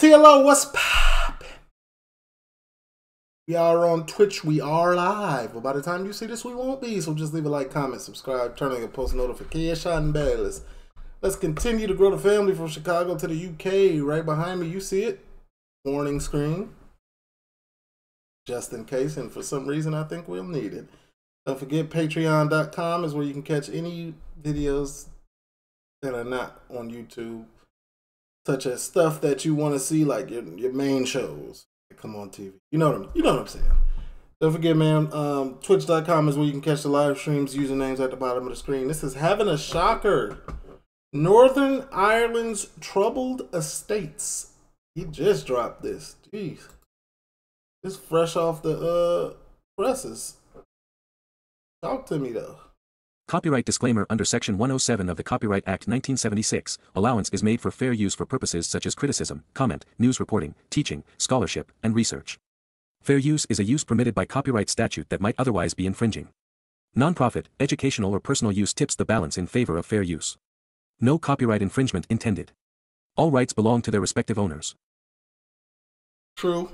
TLO, what's poppin'? We are on Twitch. We are live. But by the time you see this, we won't be. So just leave a like, comment, subscribe, turn on your post notification bells. Let's continue to grow the family from Chicago to the UK. Right behind me, you see it. Warning screen. Just in case, and for some reason, I think we'll need it. Don't forget, patreon.com is where you can catch any videos that are not on YouTube, such as stuff that you want to see, like your, your main shows that come on TV. You know what I'm, you know what I'm saying. Don't forget, man, um, twitch.com is where you can catch the live streams, usernames at the bottom of the screen. This is having a shocker. Northern Ireland's troubled estates. He just dropped this. Jeez. It's fresh off the uh presses. Talk to me though. Copyright disclaimer Under Section 107 of the Copyright Act 1976, allowance is made for fair use for purposes such as criticism, comment, news reporting, teaching, scholarship, and research. Fair use is a use permitted by copyright statute that might otherwise be infringing. Nonprofit, educational or personal use tips the balance in favor of fair use. No copyright infringement intended. All rights belong to their respective owners. True.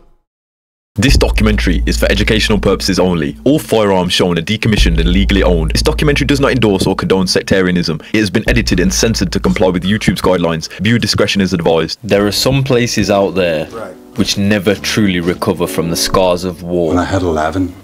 This documentary is for educational purposes only. All firearms shown are decommissioned and legally owned. This documentary does not endorse or condone sectarianism. It has been edited and censored to comply with YouTube's guidelines. Viewer discretion is advised. There are some places out there Right. which never truly recover from the scars of war. When. I had 11,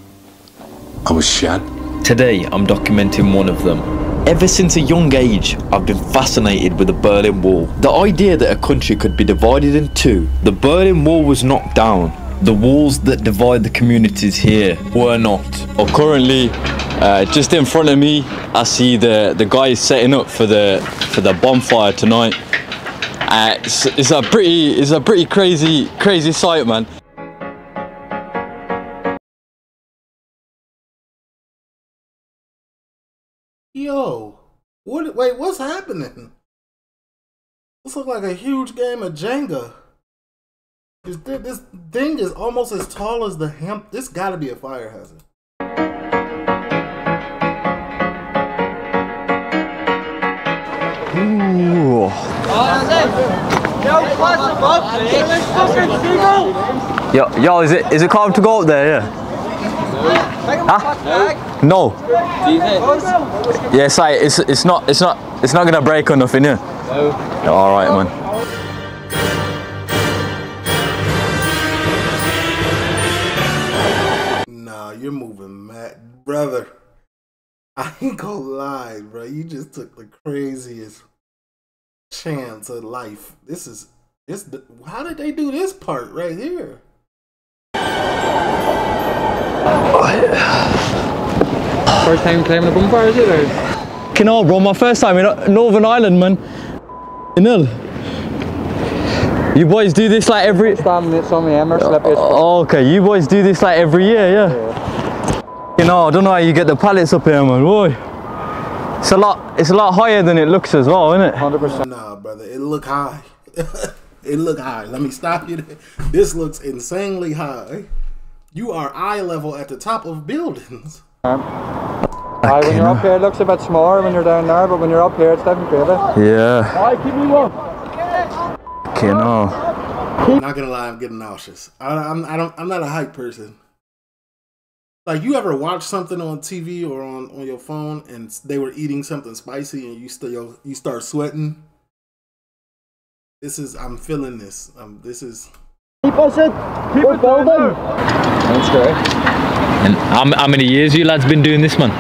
I was shot. Today, I'm documenting one of them. Ever since a young age, I've been fascinated with the Berlin Wall. The idea that a country could be divided in two. The Berlin Wall was knocked down. The walls that divide the communities here were not. Well, currently, uh, just in front of me, I see the the guys setting up for the for the bonfire tonight. Uh, it's, it's a pretty it's a pretty crazy crazy sight, man. Yo, what? Wait, what's happening? This looks like a huge game of Jenga. This, this thing is almost as tall as the hemp. This got to be a fire hazard. Yo, yo, is it is it calm to go up there? Yeah. Huh? No. Yeah, it's like it's it's not it's not it's not gonna break or nothing, yeah. No. All right, man. You're moving mad, brother. I ain't gonna lie, bro. You just took the craziest chance of life. This is this. How did they do this part right here? First time climbing a bonfire, is it? Or? You know, bro, my first time in Northern Ireland, man. In Ill. You boys do this like every. Standing at some hammer, slip it. Oh, okay, you boys do this like every year, yeah? You know, I don't know how you get the pallets up here, man. Boy, it's a lot. It's a lot higher than it looks as well, isn't it? 100%. Nah, brother, it look high. it look high. Let me stop you. there. This looks insanely high. You are eye level at the top of buildings. Um, Aye, when you're up here, it looks a bit smaller when you're down there, but when you're up here, it's definitely crazy. Yeah. Okay, no. I'm not gonna lie, I'm getting nauseous. I, I'm I don't I'm not a hype person. Like you ever watch something on TV or on, on your phone and they were eating something spicy and you still you start sweating. This is I'm feeling this. Um, this is That's great. And how, how many years you lads been doing this, man?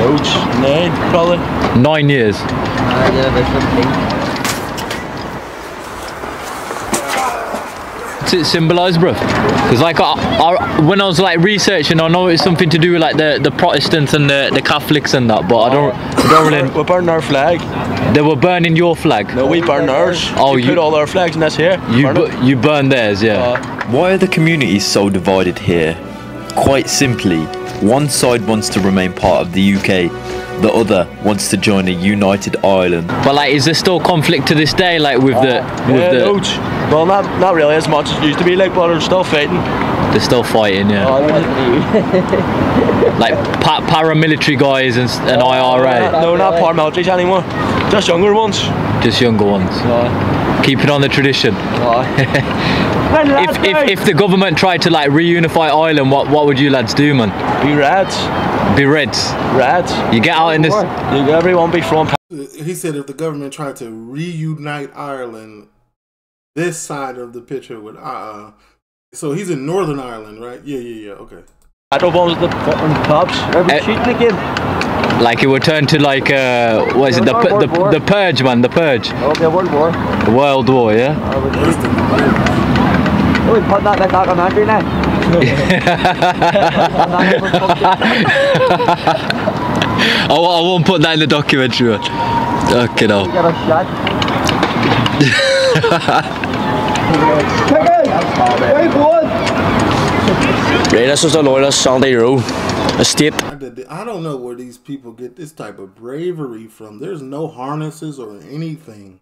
Loads. Nine, probably. Nine years. What's it symbolise, bro? Because like, I, I, when I was like researching, I know it's something to do with like the, the Protestants and the, the Catholics and that, but I don't, I don't really. We're burning our flag. They were burning your flag. No, we burn ours. Oh, we you- put all our flags in that's here. You Burn it. bu- you burned theirs, yeah. Uh, Why are the communities so divided here? Quite simply, one side wants to remain part of the UK, the other wants to join a united Ireland. But like, is there still conflict to this day, like with the uh, with Yeah, the? loads. Well, not not really as much as it used to be. Like, but we're still fighting. They're still fighting, yeah. Oh, like pa- paramilitary guys and, s- and IRA, No, not paramilitaries anymore. Just younger ones. just younger ones. Keep it on the tradition. if, if if the government tried to like reunify Ireland, what what would you lads do, man? Be reds. Be Reds. Reds. You get out in this. You, everyone be from He said if the government tried to reunite Ireland, this side of the picture would uh. uh So he's in Northern Ireland, right? Yeah, yeah, yeah. Okay. Paddle balls the fucking pubs. Every Eh. cheating again. Like it would turn to like uh, what is it? The pu- World the, the purge, man. The purge. There'll world war. The World War, yeah. Oh, we put that in the documentary now. I, won't- I won't put that in the documentary. Okay, no. Get a shot. Right, this is the Loyalist Sandy Row estate. I, I don't know where these people get this type of bravery from. There's no harnesses or anything.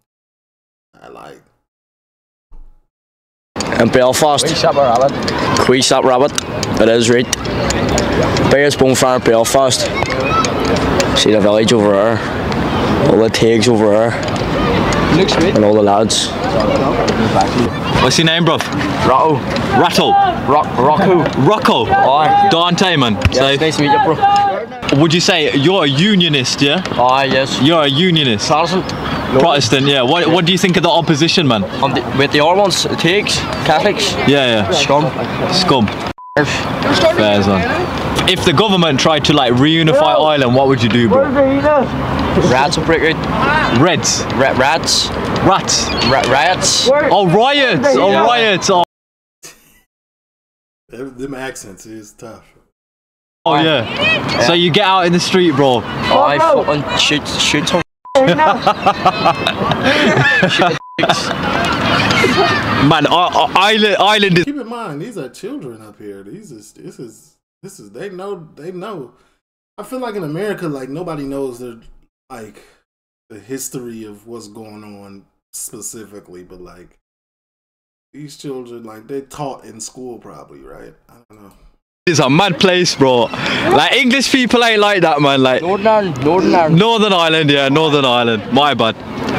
I like. In Belfast. Queensap Rabbit. Quaysap Rabbit. It is right. Biggest bonfire in Belfast. See the village over there. All the tags over there. Looks great. And all the lads. What's your name, bruv? Ratto. Rattle. Rock, Rocco. Rocco. Aye. Dante, man. Yes, nice to meet you, bro. Would you say you're a unionist, yeah? Aye, yes. You're a unionist. Protestant. Protestant, yeah. What What do you think of the opposition, man? On the, with the other ones, the Catholics. Yeah, yeah. Scum. Scum. Fairs, man. If the government tried to like reunify Ireland, what would you do, bro? Rats will break out. Reds. Ra- rats. Rats. Ra- riots. Oh, riots. Oh, riots. Oh, Them them accents is tough. oh yeah. So you get out in the street, bro. Aye, fucking shoot, shoot Man, island, I- Ireland, Ireland is. Keep in mind, these are children up here. These is this is this is they know they know. I feel like in America, like nobody knows the like the history of what's going on specifically, but like these children, like they taught in school probably, right? I don't know. It's a mad place, bro. Like English people ain't like that, man. Like Northern Ireland. Northern Ireland. Northern Ireland, yeah, Northern Ireland. My bad.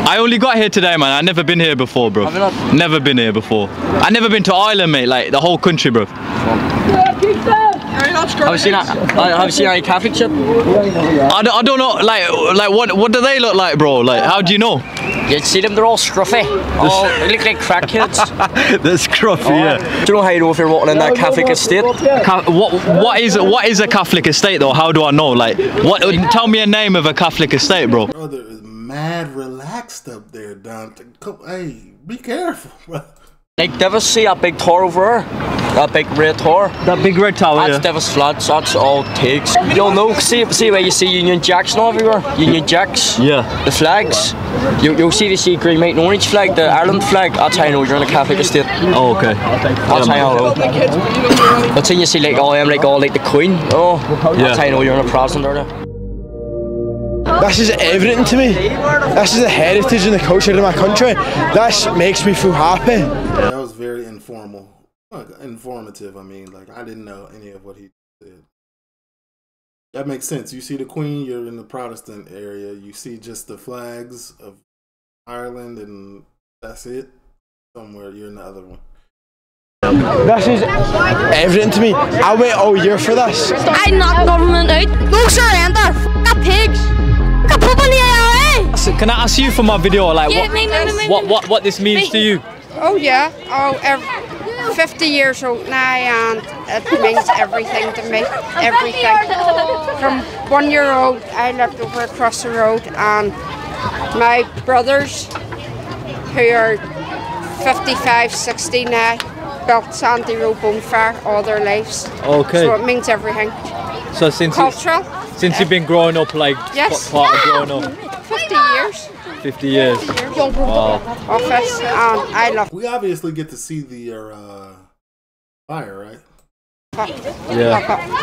I only got here today, man. I never been here before, bro. Have you not? Never been here before. I never been to Ireland, mate. Like the whole country, bro. Have you seen that? Have you seen any Catholic shit? I don't, I don't know. Like, like what what do they look like, bro? Like, how do you know? You'd see them, they're all scruffy. All, they look like crackheads. they're scruffy, yeah. Do you know how you know if you're walking in that Catholic estate? Ca- what what is what is a Catholic estate though? How do I know? Like, what? Tell me a name of a Catholic estate, bro. Brother is mad relaxed up there, Dante. Come, hey, be careful, bro. Like, did you see that big tower over there? That big red tower? That big red tower. That's yeah. Divis Flats, that's all takes. You'll know, see, see where you see Union Jacks now everywhere? Union Jacks? Yeah. The flags? You, you'll see the sea green, white and orange flag, the Ireland flag. That's how you know you're in a Catholic estate. Oh, okay. That's how you know. That's when you see like all them, like all like the Queen. Oh, Yeah. that's how you know you're in a Protestant order. This is everything to me. This is the heritage and the culture of my country. This makes me feel happy. That was very informal, informative. I mean, like I didn't know any of what he said. That makes sense. You see the Queen, you're in the Protestant area. You see just the flags of Ireland, and that's it. Somewhere you're in the other one. This is everything to me. I wait all year for this. I knock government out. No surrender. F the pigs. IRA. So can I ask you for my video, like Yeah, what, me, me, me, me, what, what, what this means to you? Oh yeah. Oh, ev- 50 years old now, and it means everything to me. Everything. From one year old, I lived over across the road, and my brothers, who are 55, 60 now, built Sandy Road bonfire all their lives. Okay. So it means everything. So since you, Cultural. since you've been growing up, like Yes. part of growing up, 50 years. 50 years. Wow. Office, and I love We obviously get to see the uh, fire, right? Yeah.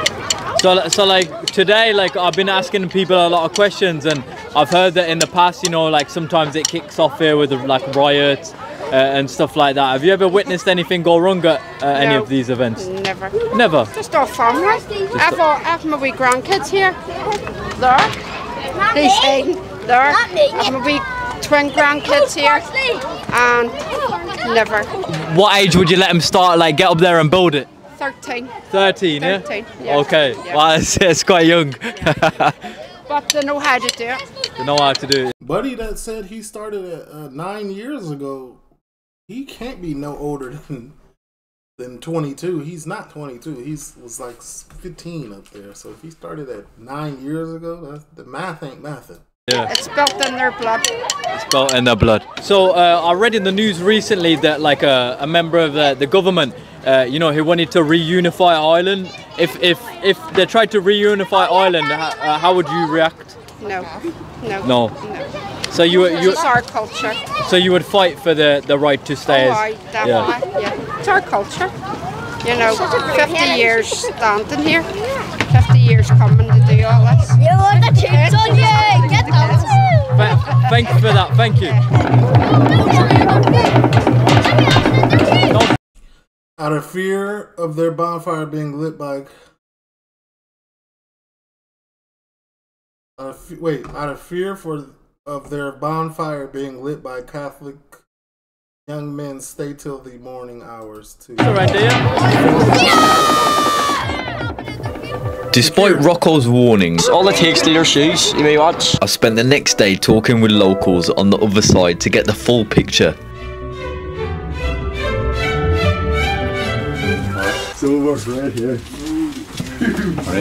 So, so like today, like I've been asking people a lot of questions, and I've heard that in the past, you know, like sometimes it kicks off here with like riots uh, and stuff like that. Have you ever witnessed anything go wrong at uh, any No. of these events? Never. Never. Just our family. I've, all, I've my wee grandkids here. There. They sing. There. I'm going to be twin grandkids here, and never. What age would you let them start, like, get up there and build it? 13. 13, yeah? 13, yeah. Okay, Yeah. well, it's, it's quite young. But they know how to do it. they know how to do it. Buddy that said he started at uh, nine years ago, he can't be no older than than 22. He's not 22. He's was like 15 up there. So if he started at nine years ago, that's, the math ain't mathing. Yeah. It's built in their blood. It's built in their blood. So uh, I read in the news recently that like a, a member of the, the government, uh, you know, he wanted to reunify Ireland. If if if they tried to reunify Ireland, how, uh, how would you react? No, no, No. So you would- you It's our culture. so you would fight for the, the right to stay. Oh, as- I, definitely. Yeah. It's our culture. You know, 50 years standing here, 50 years coming to do all this. You want the cheats on you? Get them. Thank you for that. Thank you. Out of fear of their bonfire being lit by. Out of, fe- wait, out of fear for of their bonfire being lit by Catholic young men, stay till the morning hours too. Despite Rocco's warnings, all it takes to your shoes, you may watch. I spent the next day talking with locals on the other side to get the full picture. Silver's right here.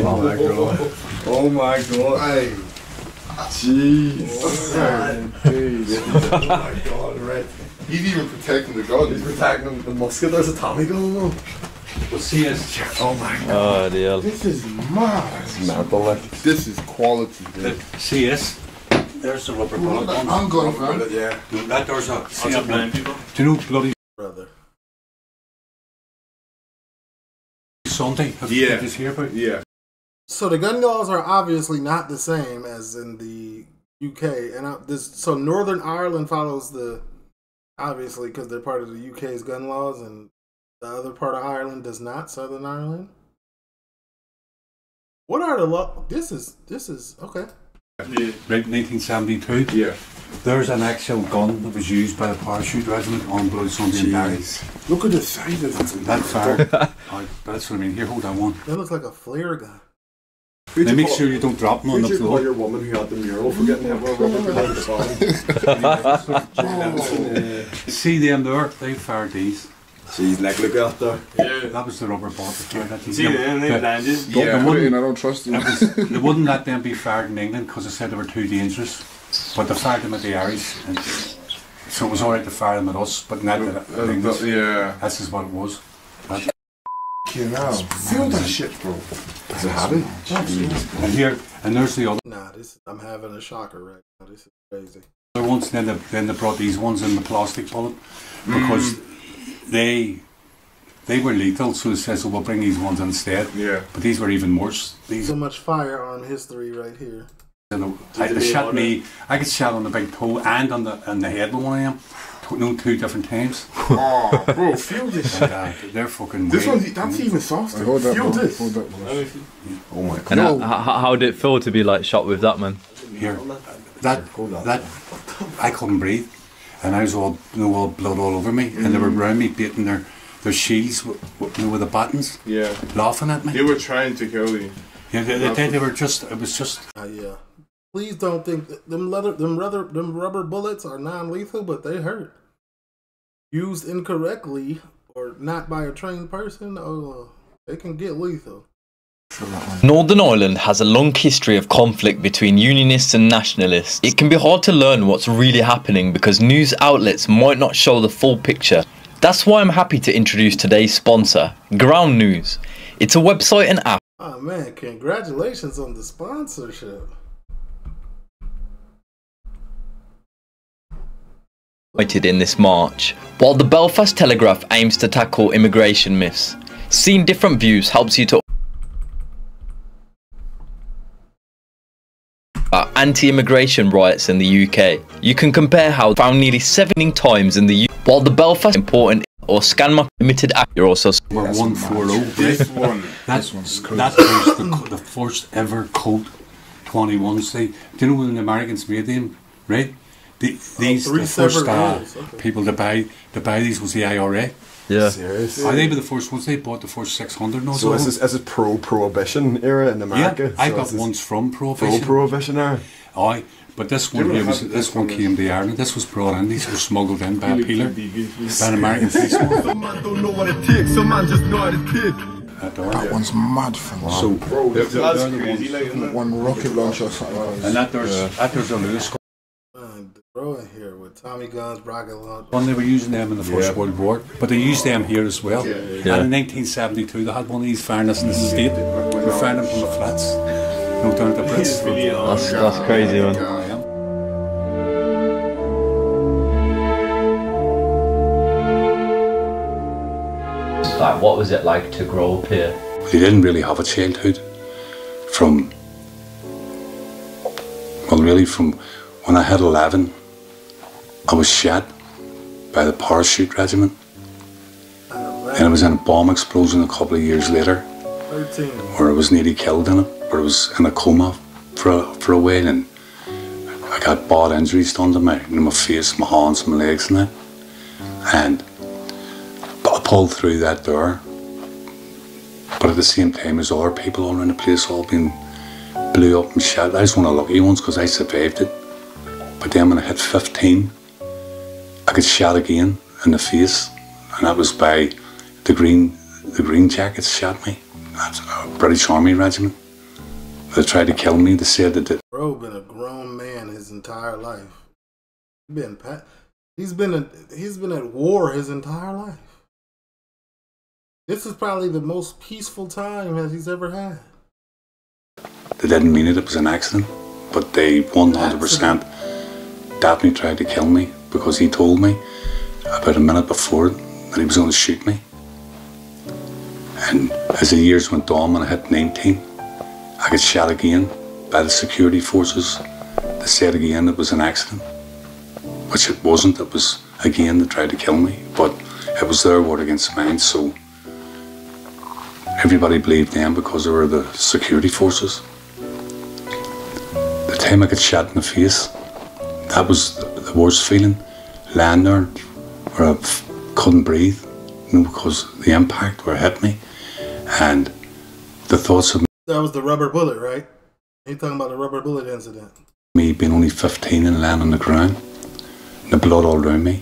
oh my god. Oh my god. Hey. Jeez. oh my god, right. He's even protecting the gun. He's protecting the musket. There's a Tommy gun on. Well, see us. Oh my god. Oh dear. This is mad. It's mental. This is quality. Dude. See this? There's the rubber bullet. I'm going for it, yeah. No, that there's a. See That's a a blind people. Do you know bloody brother? Sunday? Have Yeah. you this here about? Yeah. So the gun laws are obviously not the same as in the UK, and uh, this so Northern Ireland follows the obviously because they're part of the UK's gun laws, and the other part of Ireland does not. Southern Ireland. What are the law? This is this is okay. Right, 1972. Yeah. There's an actual gun that was used by the parachute regiment on Bloody Sunday and Derry. Look at the size of it. That fire. Aye, that's what I mean. Here, hold that one. That looks like a flare gun. Now make sure you don't drop them on Who'd the you floor. call your woman who had the mural for getting hit with a rubber behind the bottom? See them there? They fired these. Jeez, neck look out there. Yeah. That was the rubber bullet. that fired that. See them, they blinded. They Yeah, wouldn't- I don't trust them. it was- They wouldn't let them be fired in England because they said they were too dangerous. But they fired them at the Irish. And so it was alright to fire them at us, but not at Uh, at England. yeah. That's just what it was. That- You know, feel that shit, bro. Is it heavy? And here, and there's the other Nah, this I'm having a shocker right now. This is crazy. ones. Then they, then they brought these ones in the plastic bullet because they they were lethal. So they said, so we'll bring these ones instead. Yeah. But these were even worse. These So much firearm history right here. you know, I, they shot me. I get shot on the big toe and on the on the head with one of them. Two, no, two different times. Oh, bro, feel this And, shit. uh, they're fucking. This weird. one's that's even softer. Hold that, feel bro. this. Hold Oh my god. And how, how, how did it feel to be like shot with that man? Here, that that I couldn't breathe, and I was all you know, all blood all over me, and they were around me beating their their shields with, with, you know, with the buttons, Yeah. laughing at me. They were trying to kill you. Yeah, they, they, did, they were just. It was just. Uh, yeah. Please don't think that them leather, them rubber, them rubber bullets are non-lethal, but they hurt. Used incorrectly or not by a trained person, oh, they can get lethal. Northern Ireland has a long history of conflict between Unionists and Nationalists. It can be hard to learn what's really happening because news outlets might not show the full picture. That's why I'm happy to introduce today's sponsor, Ground News. It's a website and app Oh man, congratulations on the sponsorship. in this march. While the Belfast Telegraph aims to tackle immigration myths, seeing different views helps you to about anti-immigration riots in the UK. You can compare how found nearly 17 times in the U while the Belfast important or Scanmap limited act you're also We're one four zero. This one. That that was the, the first ever Colt twenty one. See, do you know when the Americans made them? Right, The, these three the first uh, okay. people to buy to buy these was the IRA. Yeah. Serious? Are they were the first ones? They bought the first six hundred. So this is this is pro prohibition era in America. Yeah, I got ones from Prohibition. Pro prohibition era. Aye, but this one you here ever was have this this one one came to Ireland. This was brought in. These were smuggled in by a peeler, by an American policeman. don't know what it takes, some man just know how to take. That one's mad for me. So they're, they're, they're the ones. One rocket launcher. And that there's that there's a Lewis Throw in here with Tommy guns, rocket launch. one. They were using them in the First Yeah. World War, but they used them here as well. Yeah. And in 1972, they had one of these foreigners in this estate. We found them from the flats. No down at the Brits. That's that's crazy, man. Like, what was it like to grow up here? We didn't really have a childhood from, well, really from when I had 11, I was shot by the parachute regiment. And I was in a bomb explosion a couple of years later 13. where I was nearly killed in it, where I was in a coma for a, for a while and I got bad injuries done to my, you know, my face, my hands, my legs and that. And I pulled through that door. But at the same time as other people all around the place all been blew up and shot. I was one of the lucky ones because I survived it. But then when I hit 15, I got shot again in the face. And that was by the green the green jackets shot me. That's a British Army regiment. They tried to kill me. They said that Bro been a grown man his entire life. He been pa- he's been a, he's been at war his entire life. This is probably the most peaceful time that he's ever had. They didn't mean it, it was an accident. But they 100% definitely tried to kill me because he told me about a minute before that he was going to shoot me. And as the years went on, when I hit 19, I got shot again by the security forces. They said again it was an accident, which it wasn't. It was again they tried to kill me, but it was their word against mine. So everybody believed them because they were the security forces. The time I got shot in the face, that was the, worst feeling. Lying there where I f- couldn't breathe, you know, because the impact where it hit me, and the thoughts of That was the rubber bullet, right? He talking about the rubber bullet incident. me being only 15 and lying on the ground, the blood all around me.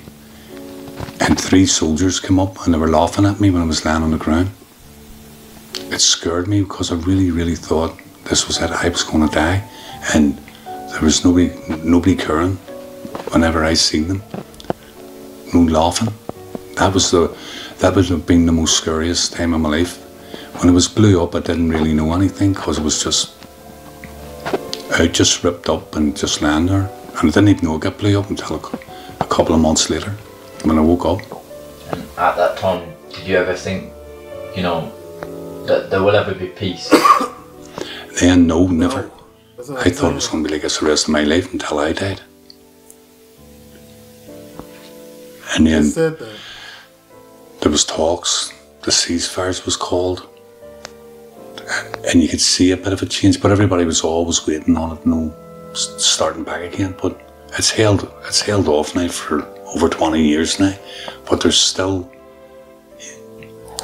And three soldiers came up and they were laughing at me when I was lying on the ground. It scared me because I really, really thought this was it. I was going to die, and there was nobody, nobody caring. Whenever I seen them, no laughing. That was the, that would have been the most scariest time of my life. When it was blew up, I didn't really know anything because it was just I just ripped up and just lying there. And I didn't even know it got blew up until a, a couple of months later when I woke up. And at that time, did you ever think, you know, that there will ever be peace? Then, no, never. I thought it was going to be like this the rest of my life until I died. And then there was talks, the ceasefires was called, and you could see a bit of a change, but everybody was always waiting on it, no starting back again. But it's held, it's held off now for over 20 years now, but there's still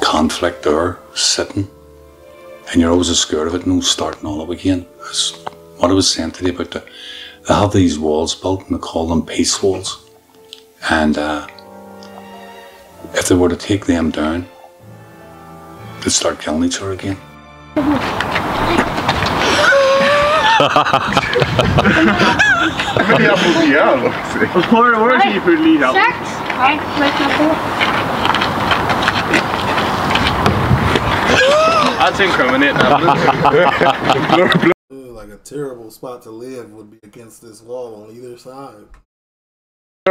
conflict there sitting, and you're always scared of it, no starting all up again. That's what I was saying today about the, they have these walls built and they call them peace walls, and uh, if they were to take them down, they'd start killing each other again. Hvor var det for lige her? Seks. Nej, like my I think coming in. Ooh, like a terrible spot to live would be against this wall on either side.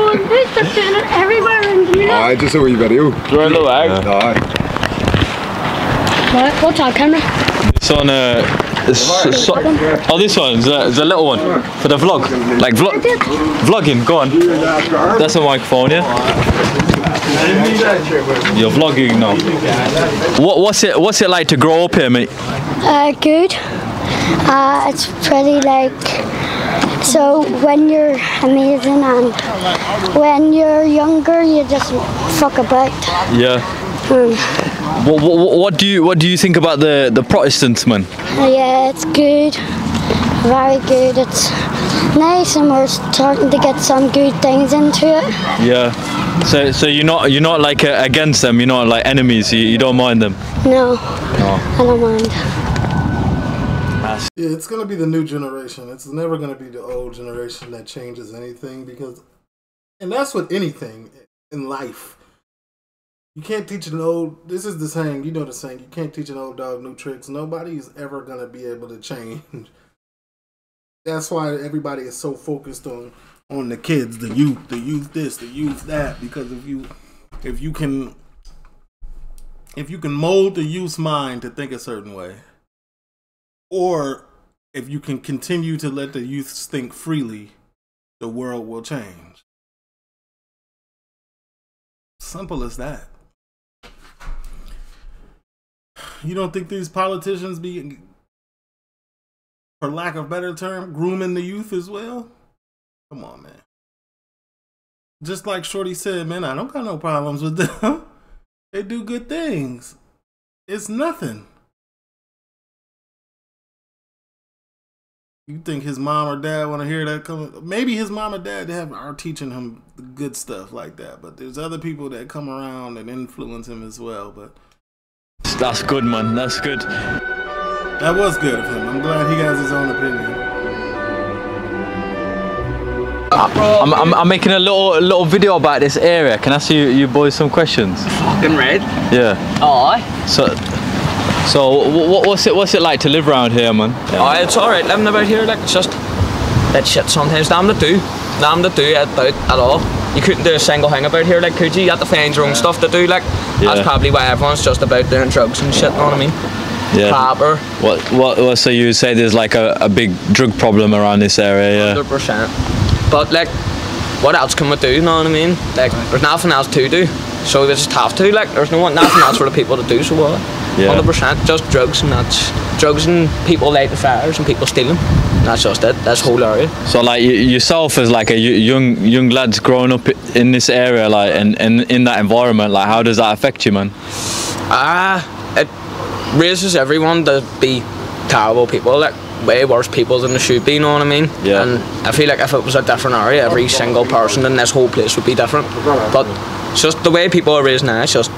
Oh, this is doing it everywhere in here. Aye, just a wee video. Throw the lag. Aye. What? What's on camera? It's on uh, So- so- oh, this one is a, is a little one for the vlog. Like vlog, vlogging. Go on. That's a microphone, yeah. You're vlogging now. What, what's it? What's it like to grow up here, mate? Uh, good. Uh, it's pretty like so when you're amazing and when you're younger you just fuck about. Yeah. What, what, what do you What do you think about the the Protestants, man? yeah, it's good. Very good. It's nice and we're starting to get some good things into it. Yeah. So so you're not you're not like uh, against them. You're not like enemies. You, you don't mind them. No, No. I don't mind. Yeah, it's gonna be the new generation. It's never gonna be the old generation that changes anything because, and that's with anything in life. You can't teach an old. This is the saying. You know the saying. You can't teach an old dog new tricks. Nobody is ever gonna be able to change. That's why everybody is so focused on on the kids, the youth, the youth this, the youth that. Because if you if you can if you can mold the youth's mind to think a certain way, or if you can continue to let the youth think freely, the world will change. Simple as that. You don't think these politicians be, for lack of better term, grooming the youth as well? Come on, man. Just like Shorty said, man, I don't got no problems with them. they do good things. It's nothing. You think his mom or dad want to hear that coming? Maybe his mom or dad have are teaching him the good stuff like that, but there's other people that come around and influence him as well. But That's good, man. That's good. That was good of him. I'm glad he has his own opinion. I'm, I'm, I'm making a little little video about this area. Can I ask you you boys some questions? Fucking red. Yeah. Aye. So so wh- what, what's it what's it like to live around here, man? Aye, it's alright living about here, like it's just that shit sometimes. Damn to do. Damn to do about at all. You couldn't do a single thing about here, like could you? You had to find your own stuff to do, like Yeah. that's probably why everyone's just about doing drugs and shit, You know what I mean? Yeah. What what what? So you say there's like a, a big drug problem around this area? Yeah. Hundred percent. But like, what else can we do? You know what I mean? Like, there's nothing else to do, so we just have to. Like, there's no one, nothing else for the people to do. So what? Yeah. Hundred percent, just drugs and that's drugs and people lighting fires and people stealing. And that's just it. That's whole area. So like yourself as like a young young lads growing up in this area, like and, and in that environment, like how does that affect you, man? Ah, it raises everyone to be terrible people. Like way worse people than they should be. You know what I mean? Yeah. And I feel like if it was a different area, every single person in this whole place would be different. But it's just the way people are raised now. It's just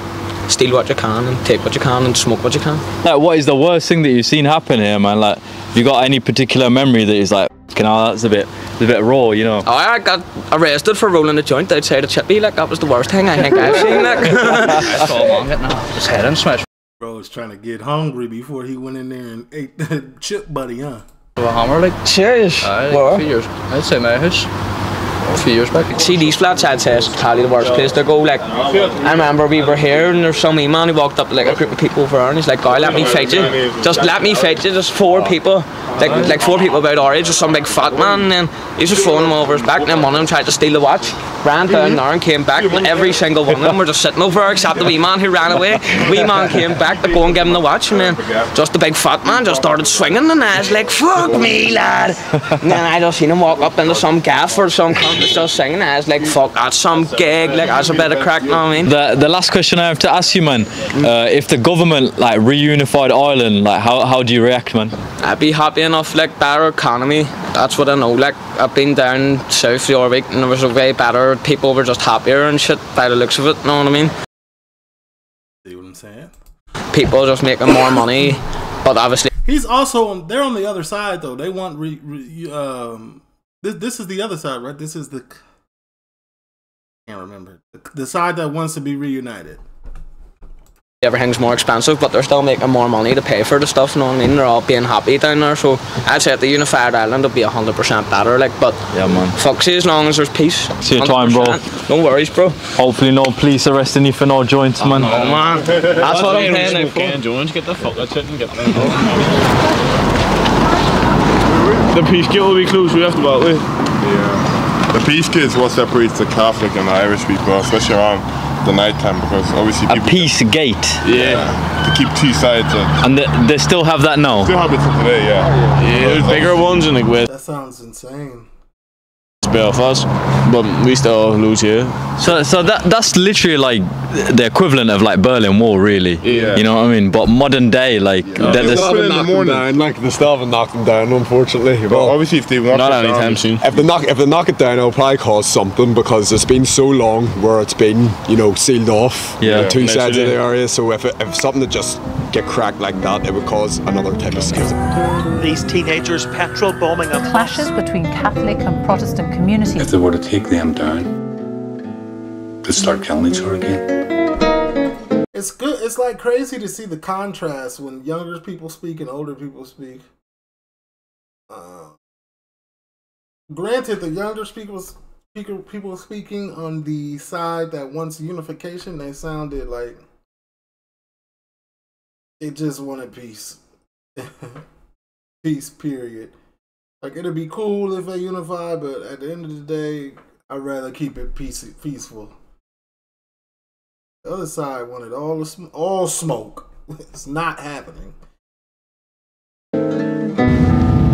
steal what you can and take what you can and smoke what you can. Like what is the worst thing that you've seen happen here, man? Like you got any particular memory that is like, you know, that's a bit it's a bit raw, you know? Oh, I got arrested for rolling a joint outside a chippy. Like that was the worst thing I think I've seen. Like. That's all I'm getting at. Just head and smash. Bro was trying to get hungry before he went in there and ate the chip buddy, huh? With a hammer, like. Serious? Aye, Where? like, years. I'd say my house. A few years back. See these flats, I'd say it's probably the worst place to go. Like, I remember we were here and there's some wee man who walked up to like a group of people over there and he's like, "Guy, let me fight you. Just let me fight you." Just four people, like like four people about our age, just some big fat man. And then he's just throwing them over his back. And then one of them tried to steal the watch, ran down there and came back. And every single one of them were just sitting over there except the wee man who ran away. Wee man came back to go and give him the watch, and then just the big fat man just started swinging. And I was like, "Fuck me, lad." And then I just seen him walk up into some gaff or some cunt that's just singing. I was like, "Fuck, that's some gig. Like that's a bit of crack." Know what I mean? The the last question I have to ask you, man, uh, if the government like reunified Ireland, like how, how do you react, man? I'd be happy enough, like better economy. That's what I know. Like I've been down south the other week and there was a way better. People were just happier and shit by the looks of it. You know what I mean? See what I'm saying? People just making more money, but obviously He's also on. They're on the other side though. They want re, re, um. This this is the other side, right? This is the. Can't remember the side that wants to be reunited. Everything's more expensive, but they're still making more money to pay for the stuff. Know what I mean? They're all being happy down there. So I'd say at the unified island it'll be hundred percent better. Like, but yeah, man. Fuck see, as long as there's peace. See your time, bro. No worries, bro. Hopefully, no police arresting you for no joints, man. Oh man, that's what I'm saying. like, Jones, get the fuck out of shit and get the peace gate will be closed. We have to battle with. Yeah. The peace gate is what separates the Catholic and the Irish people, especially around the night time, because obviously A people. peace gate. Yeah. To keep two sides. And And they, they still have that now. still have it today. Yeah. Yeah, there's bigger ones in like West That sounds insane. Belfast, but we still lose here. So so that that's literally like the equivalent of like Berlin Wall, really. Yeah. You know what I mean? But modern day, like They they're the- still haven't knocked them down, like they still haven't knocked them down, unfortunately. Well, obviously, if they want Not it anytime down- soon. If they knock, if they knock it down, it'll probably cause something because it's been so long where it's been, you know, sealed off. Yeah. on two sides of the area. So if it, if something that just get cracked like that, it would cause another type of schism. These teenagers petrol bombing a clashes between Catholic and Protestant communities. If they were to take them down, they'd start killing each other again. It's good. It's like crazy to see the contrast when younger people speak and older people speak. Uh, granted, the younger speakers, speaker, people speaking on the side that wants unification, they sounded like they just wanted peace. peace, period. Like it'd be cool if they unify, but at the end of the day, I'd rather keep it peace, peaceful. The other side wanted all the sm- all smoke. It's not happening.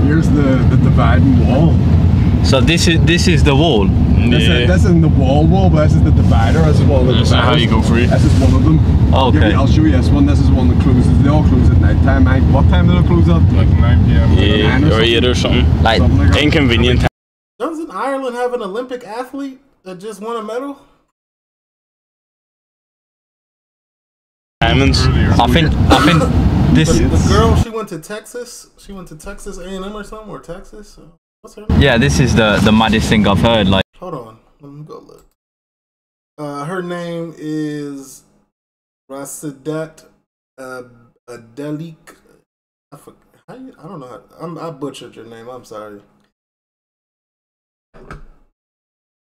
Here's the, the dividing wall. So this is this is the wall. This, is, this isn't the wall wall, but this is the divider. This is one of the This is how you go free. This is one of them. Oh, I'll, Okay. you, I'll show you this one. This is one that closes. They all close at night time. Nine. What time do they close at? Like 9 p.m. Yeah, or eight or something. Like Something like that. Inconvenient Doesn't Ireland have an Olympic athlete that just won a medal? timings. I think I think this The, the girl, she went to Texas. She went to Texas A&M or something, or Texas. What's her name? Yeah, this is the the maddest thing I've heard. Like Hold on, let me go look. Uh, her name is Rasidat uh, Adelik. I forgot. You, I don't know. How, I'm, I butchered your name. I'm sorry.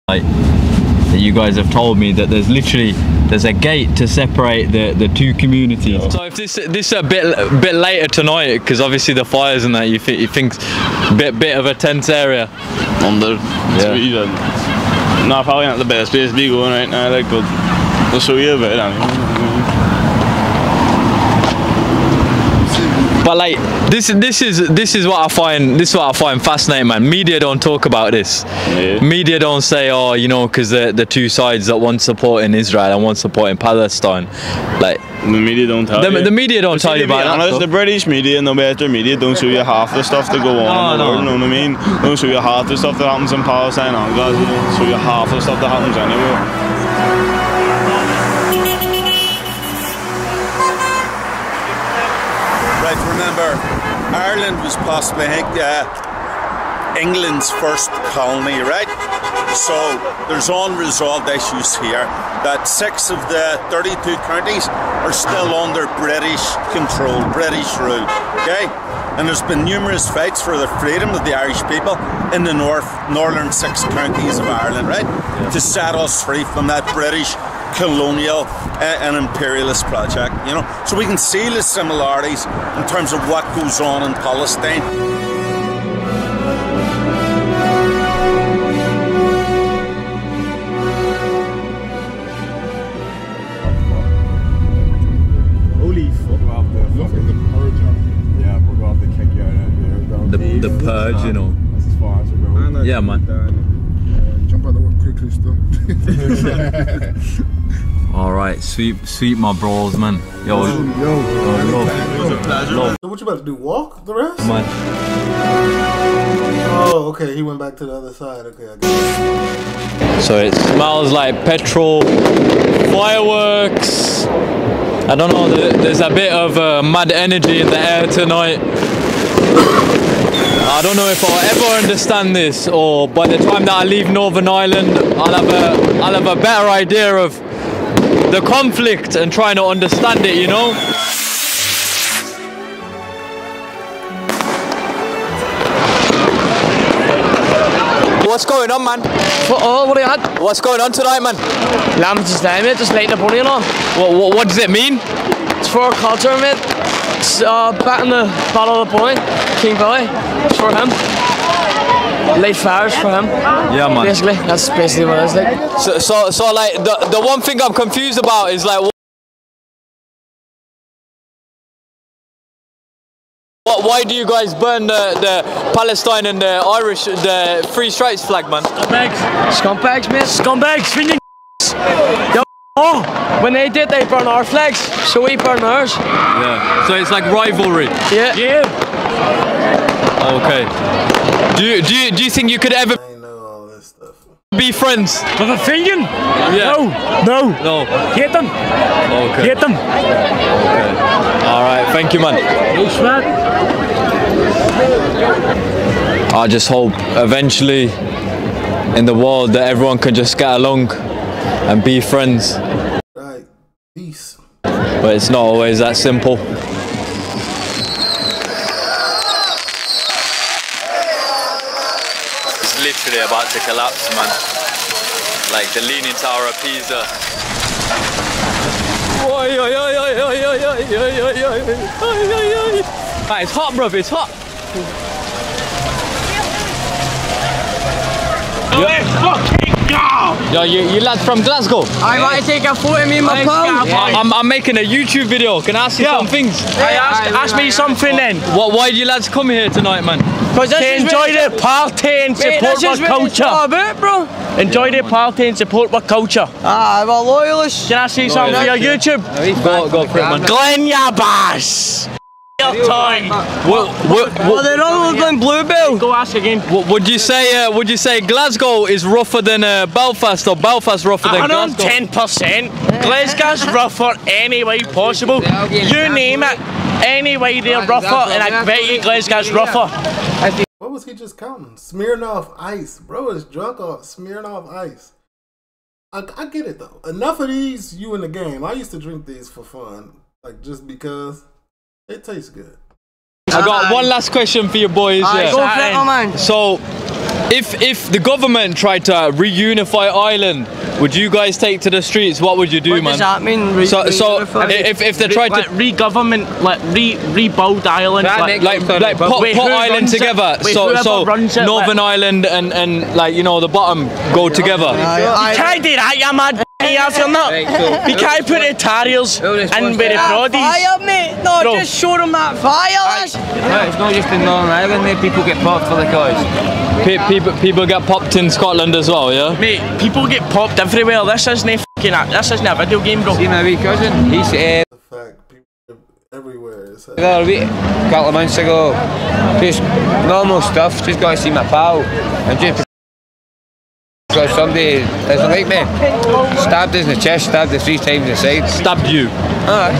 like that you guys have told me that there's literally there's a gate to separate the the two communities. So if this this is a bit bit later tonight because obviously the fires and that you think you think bit bit of a tense area. Under. Yeah. Yeah. No, probably not the best place to be going right now, like, but I'll show you a bit. But like this this is this is what I find this is what I find fascinating, man. Media don't talk about this. Media don't say, oh, you know, because the the two sides that one supporting Israel and one supporting Palestine, like the media don't tell the, you. the media don't But tell you about that. honest, stuff. the British media, no better media, don't show you half the stuff that go on. No, in the no. world, You know what I mean? Don't show you half the stuff that happens in Palestine oh, and Gaza. Show you half the stuff that happens anywhere. Right, remember, Ireland was possibly, I think, uh, England's first colony, right? So there's unresolved issues here that six of the 32 counties are still under British control, British rule, okay? And there's been numerous fights for the freedom of the Irish people in the north, northern six counties of Ireland, right? To set us free from that British colonial uh, and imperialist project, you know. So we can see the similarities in terms of what goes on in Palestine. The, the purge, you know. That's as far as we go. Yeah, man. Jump out the way quickly still. All right, sweep sweep my bros, man. Yo, yo, yo, love, So what you about to do? Walk the rest? man. Oh, okay. He went back to the other side. Okay, I got it. So it smells like petrol, fireworks. I don't know. there- There's a bit of uh, mad energy in the air tonight. I don't know if I'll ever understand this, or by the time that I leave Northern Ireland, I'll have a I'll have a better idea of the conflict and trying to understand it. You know. What's going on, man? What, oh, what are you at? What's going on tonight, man? Lamb's just there, mate. Just lighting a bunny on. What, what, what does it mean? It's for our culture, mate. It's uh, back in the Battle of the Boyne, King Billy. It's for him. Late fires for him. Yeah, man. Basically, that's basically what it is like. So, so, so like the the one thing I'm confused about is like. What, why do you guys burn the, the Palestine and the Irish, the Free Stripes flag, man? Scumbags. Scumbags, mate. Scumbags. Finger Yo, oh, when they did, they burn our flags, so we burn ours. Yeah. So it's like rivalry. Yeah. Yeah. Okay. Do you, do you, do you think you could ever be friends with a Fenian? Yeah. No. No. Hate them. Okay. Hate them. Okay. All right. Thank you, man. No sweat. I just hope eventually in the world that everyone can just get along and be friends. Right. Peace. But it's not always that simple. It's literally about to collapse, man. Like the Leaning Tower of Pisa. Right, it's hot, bruv, it's hot. Let's fucking hot. Yo, you, you lads from Glasgow? I want to take a photo of me and my pal. I'm, I'm making a YouTube video. Can I ask you Yeah. some things? Hey, ask, ask me something then. What, why do you lads come here tonight, man? Because to enjoy the party and support our culture. About, bro. Enjoy the party and support our culture. Ah, well, loyalists. Can I say something for your YouTube? Go, go for it, man. Glen Yabas. Your time. What, what, they're all Glen Bluebell. Go ask again. what, would you say? Uh, would you say Glasgow is rougher than uh, Belfast, or Belfast rougher than Glasgow? 110%. Glasgow's rougher any way possible. You name it, any way they're rougher, and I bet you Glasgow's rougher. What was he just counting? Smirnoff Ice. Bro is drunk off Smirnoff Ice. I, I get it though. Enough of these you in the game. I used to drink these for fun. Like just because it tastes good. I got one last question for you boys. Aye, yeah. go for my man. So, if if the government tried to reunify Ireland, would you guys take to the streets? What would you do, What man? does that mean? Re- so, so if if they tried to re-government, like re rebuild Ireland, like like, like put, Wait, put Ireland runs it? together. Wait, so so runs it, Northern like- Ireland and and like you know the bottom go together. You can't do that, you mad if you're not. You can't put the tarriers in with the Brodies. Fire, mate. No, Bro. just show them that fire. it's not just in Northern Ireland, mate. People get popped for the cause. Pe- people people get popped in Scotland as well, yeah. Mate, people get popped everywhere. This isn't a fucking this isn't a video game, bro. See my wee cousin, he's uh, Everywhere. It's the other week, a couple of months ago, just normal stuff. Just got to see my pal, and just because somebody doesn't like me, stabbed us in the chest, stabbed us three times in the side. Stabbed you? Alright.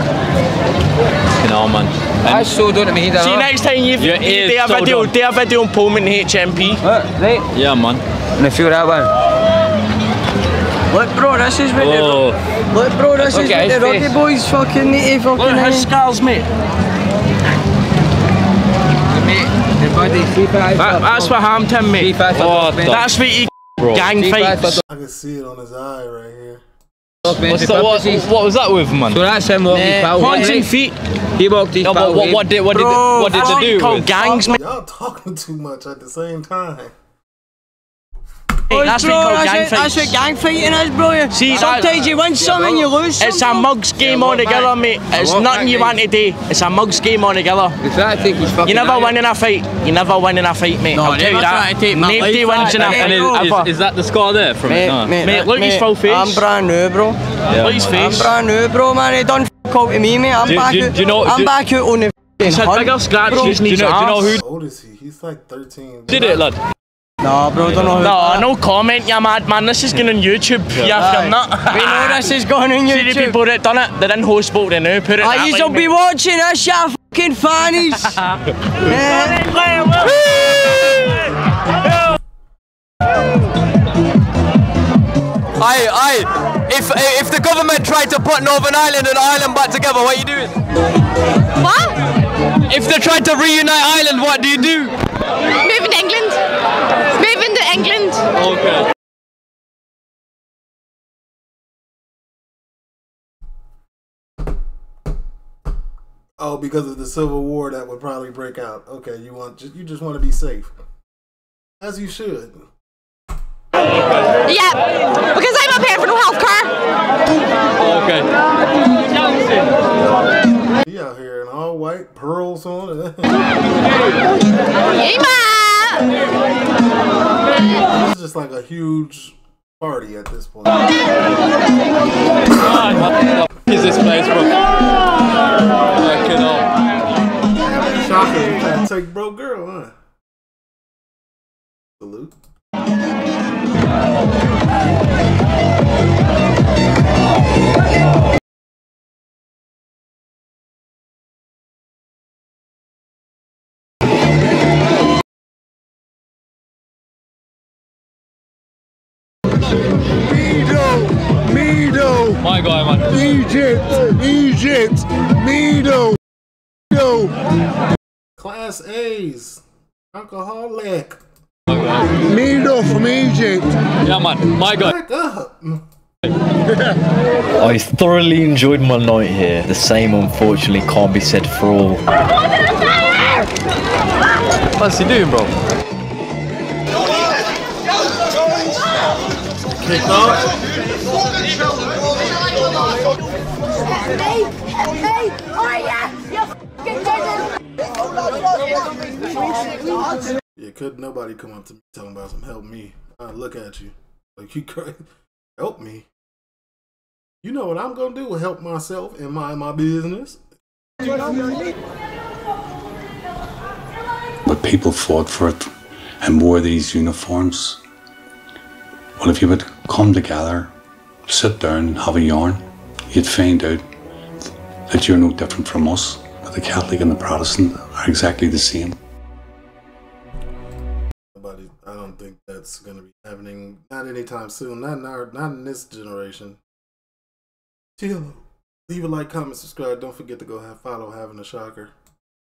You know, man. That's so done to me. See next time you Your do a so video, done. do a video on Polmont HMP. What, Right. Yeah, man. And I feel that one. Look, bro, this is what Oh. the look, bro, this Look is at what the his Rocky boys fucking need to fucking. Look at his scars, mate. Mate, That, that's what happened to him, mate. What the- oh, That's what you Bro. gang fights. I can see it on his eye right here. What's the, what, what was that with, man? So that's him walking his pal. Hands right? and feet. He walked his No, pal. but what, what did what did Bro, what did that's they do? call gangs, man. Y'all talking too much at the same time. Hey, that's what bro, call that's, gang what, that's what gang fighting is, bro. You- See, Sometimes that- you win some and you lose some. It's a bro. mugs game all together, mate. It's nothing you want to do. It's a mugs game all together. He's trying to take his fucking You never eye win in a fight. You never win in a fight, mate. No, I'll tell you that. to take my Nobody life wins in a fight. Is, ever. is, is that the scar there from Mate, it? No. mate, Mate, look at his full face. I'm brand new, bro. Yeah, Look at his man. I'm brand new, bro, man. He done f out to me, mate. I'm Do- back do- out. do you know- I'm do- back out on the He's had hunt, bigger scratches bro. than Do you know, do you know arse. who How old is he? He's like 13. did it, lad? Nah, bro, don't know who. No, no comment, you mad man. This is going on YouTube. Yeah, Aye. film that. We know this is going on YouTube. See the YouTube. people that done it, they're in host boat, they now put it that you'll way, be mate. watching this, you fucking fannies. yeah. Aye, aye. If if the government tried to put Northern Ireland and Ireland back together, what are you doing? What? If they tried to reunite Ireland, what do you do? Moving to England. Moving to England. Okay. Oh, because of the Civil War that would probably break out. Okay, you want you just want to be safe. As you should. Yeah, because I'm not paying for no health care. Okay. White, pearls on. this is just like a huge party at this point. Is this place, bro? Fucking hell. Shocker, trying to take bro girl, huh? Salute. Mido. Guy, man. Egypt, Egypt, Mido, Mido. Class A's. Alcoholic. Mido from Egypt. Yeah, man. My guy. Back. I thoroughly enjoyed my night here. The same unfortunately can't be said for all. What's he doing, bro? Kick off. Yeah, could nobody come up to me talking about some help me? I look at you like you could Help me. You know what I'm gonna do? Help myself and mind my business. But people fought for it and wore these uniforms. Well, if you would come together, sit down and have a yarn, you'd find out that you're no different from us. That the Catholic and the Protestant are exactly the same. I don't think that's gonna be happening. Not anytime soon. Not in our. Not in this generation. Chill. Leave a like, comment, subscribe. Don't forget to go have follow having a shocker.